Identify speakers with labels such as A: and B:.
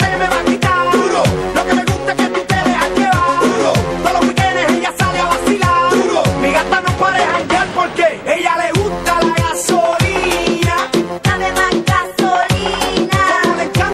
A: Me va a quitar, duro. Lo que me gusta es que tú te dejes llevar. Todo lo que quieres ella sale a vacilar. Mi gata no puede hangar porque ella le gusta